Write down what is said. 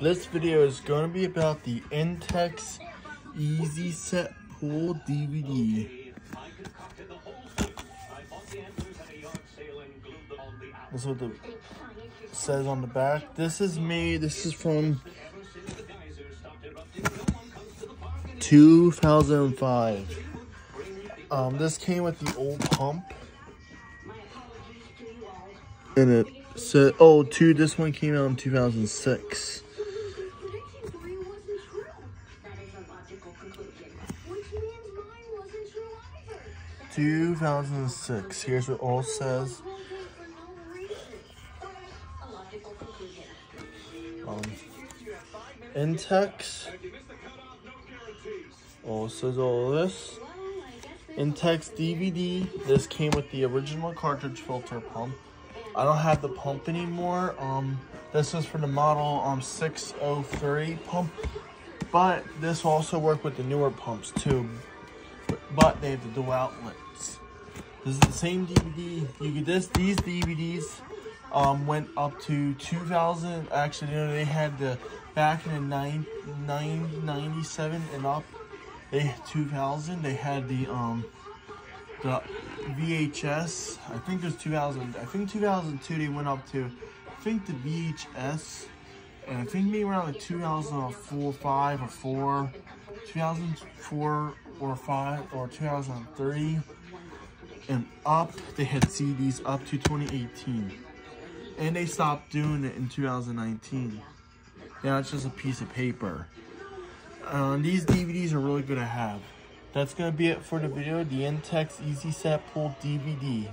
This video is going to be about the Intex Easy Set Pool DVD. This is what the says on the back. This is me. this is from 2005. Um, this came with the old pump. And it said, oh, two, this one came out in 2006. 2006. Here's what all says. Um, Intex. Oh, says all this. Intex DVD. This came with the original cartridge filter pump. I don't have the pump anymore. Um, this is for the model um 603 pump, but this will also work with the newer pumps too. But they have the dual outlets. This is the same DVD. You get this. These DVDs um went up to 2000. Actually, you know, they had the back in the nine, 997 and up. They 2000. They had the um the VHS. I think there's 2000. I think 2002 they went up to. I think the VHS, and I think maybe around like 2004, five or four, 2004 or five or 2003, and up they had CDs up to 2018, and they stopped doing it in 2019. Now it's just a piece of paper. Uh, these DVDs are really good to have. That's going to be it for the video. The Intex Easy Set Pool DVD.